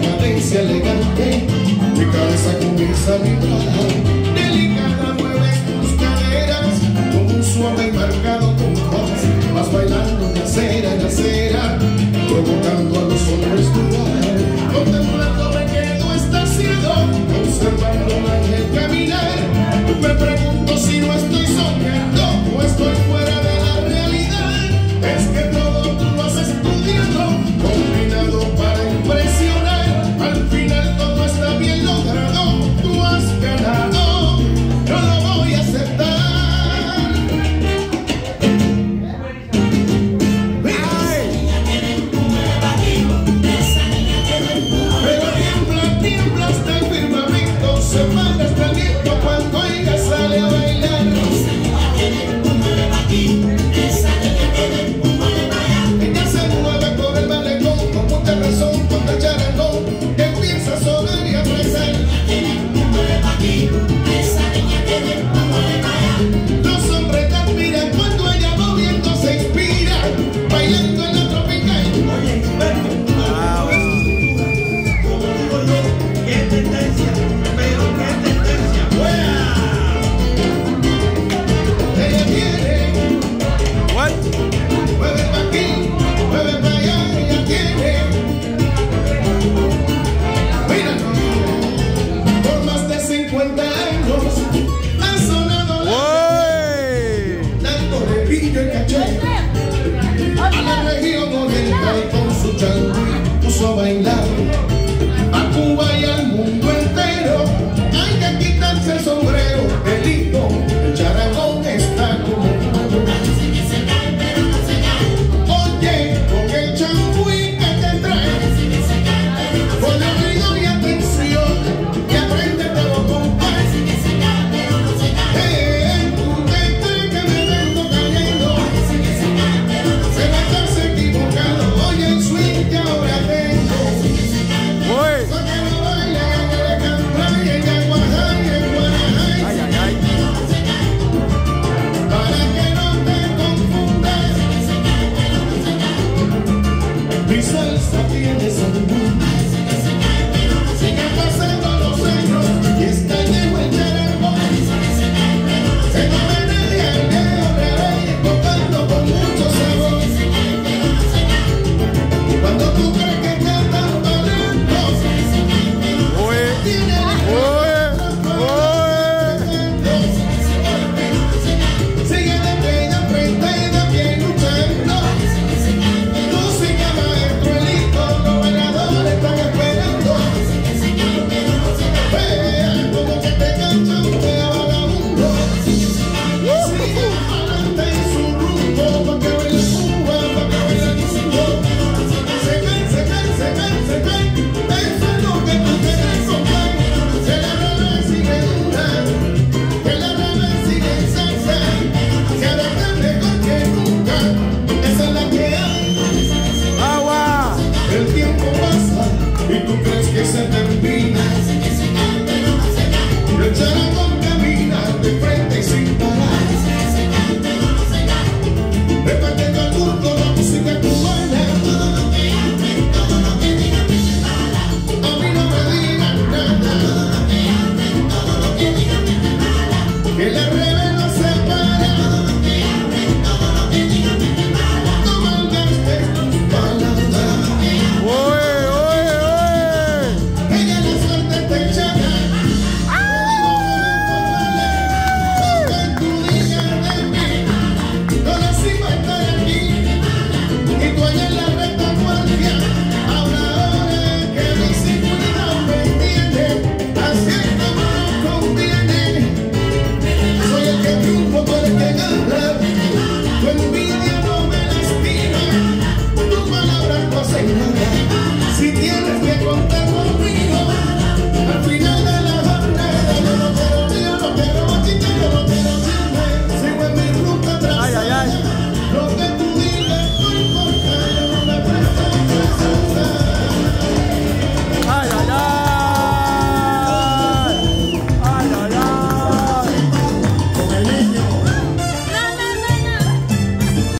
cadencia elegante, mi cabeza comienza a vibrar. Jungle. Jesus, aquí en esa luz. que la